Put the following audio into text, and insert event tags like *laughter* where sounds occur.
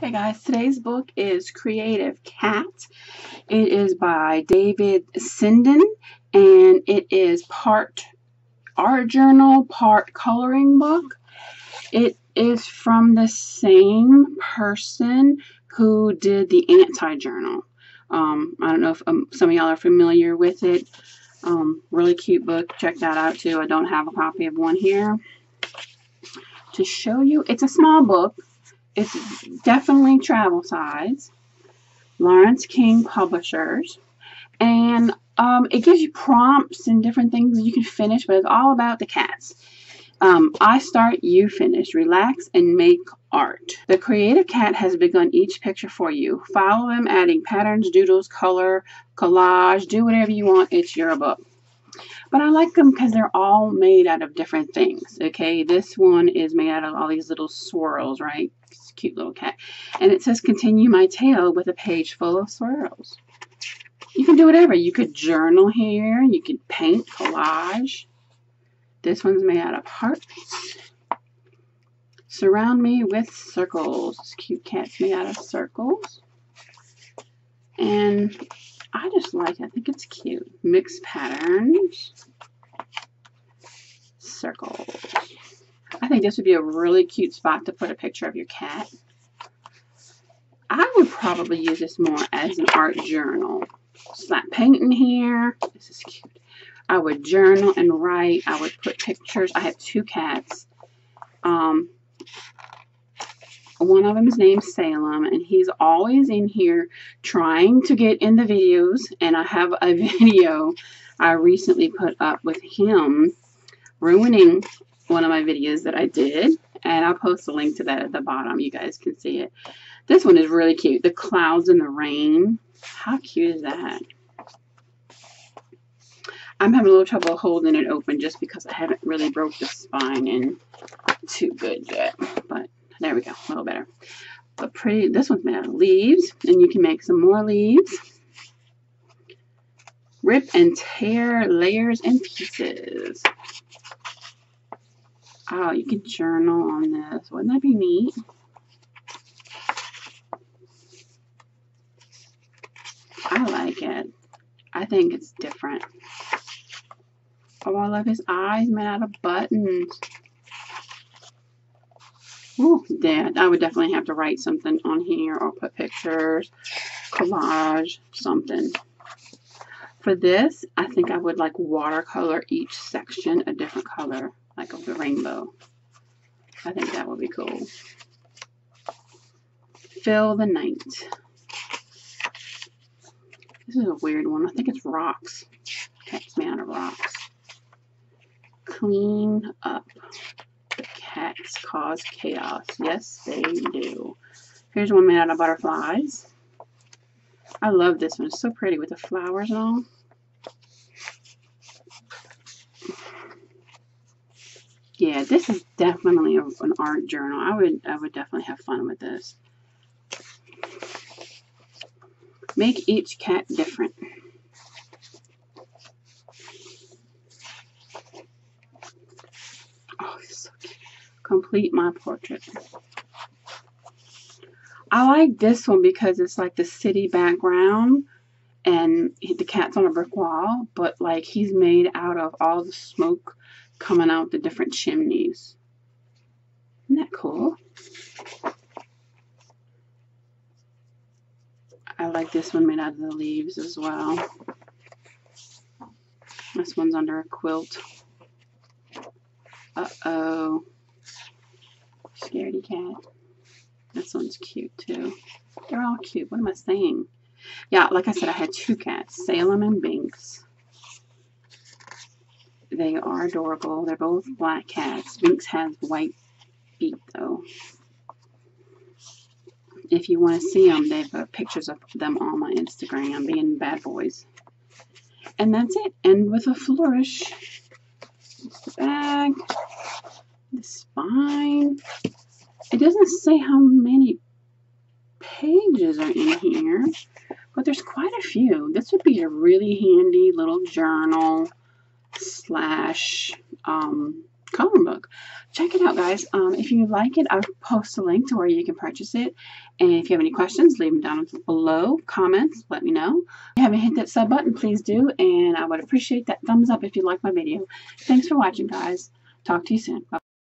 Hey guys, today's book is Creative Cat. It is by David Sinden and it is part art journal, part coloring book. It is from the same person who did the anti-journal. Um, I don't know if um, some of y'all are familiar with it. Um, really cute book. Check that out too. I don't have a copy of one here to show you. It's a small book. It's definitely travel size. Laurence King Publishers. And um, it gives you prompts and different things you can finish, but it's all about the cats. Um, I start, you finish. Relax and make art. The creative cat has begun each picture for you. Follow them, adding patterns, doodles, color, collage. Do whatever you want. It's your book. But I like them because they're all made out of different things. Okay, this one is made out of all these little swirls, right? It's cute little cat. And it says, continue my tale with a page full of swirls. You can do whatever. You could journal here. You could paint, collage. This one's made out of hearts. Surround me with circles. This cute cat's made out of circles. And I just like it. I think it's cute. Mixed patterns. Circles. I think this would be a really cute spot to put a picture of your cat. I would probably use this more as an art journal. Slap painting here. This is cute. I would journal and write. I would put pictures. I have two cats. Um, one of them is named Salem, and he's always in here trying to get in the videos. And I have a *laughs* video I recently put up with him ruining one of my videos that I did. And I'll post a link to that at the bottom. You guys can see it. This one is really cute. The clouds and the rain. How cute is that? I'm having a little trouble holding it open just because I haven't really broke the spine in too good yet. But there we go, a little better. But pretty, this one's made out of leaves, and you can make some more leaves. Rip and tear layers and pieces. Oh, you can journal on this. Wouldn't that be neat? I like it. I think it's different. Oh, I love his eyes made out of buttons. Dad, I would definitely have to write something on here or put pictures, collage, something. For this, I think I would like watercolor each section a different color, like of the rainbow. I think that would be cool. Fill the night. This is a weird one. I think it's rocks. Okay, it's made out of rocks. Clean up cats cause chaos. Yes, they do. Here's one made out of butterflies. I love this one. It's so pretty with the flowers and all. Yeah, this is definitely a, an art journal. I would I would definitely have fun with this. Make each cat different. Complete my portrait. I like this one because it's like the city background and the cat's on a brick wall, but like he's made out of all the smoke coming out the different chimneys. Isn't that cool? I like this one made out of the leaves as well. This one's under a quilt. Uh-oh. Scaredy cat. This one's cute too. They're all cute. What am I saying? Yeah, like I said, I had two cats, Salem and Binks. They are adorable. They're both black cats. Binks has white feet though. If you want to see them, they've got uh, pictures of them on my Instagram being bad boys. And that's it. And with a flourish. bag the spine. It doesn't say how many pages are in here, but there's quite a few. This would be a really handy little journal slash um, coloring book. Check it out, guys. Um, if you like it, I'll post a link to where you can purchase it. And if you have any questions, leave them down below. Comments, let me know. If you haven't hit that sub button, please do. And I would appreciate that thumbs up if you like my video. Thanks for watching, guys. Talk to you soon. Bye.